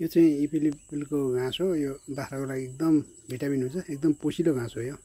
यो चाहिँ इपिलिपिलको घाँस हो यो बाख्राको लागि एकदम भिटामिन हुन्छ एकदम पोसिलो घाँस हो यो।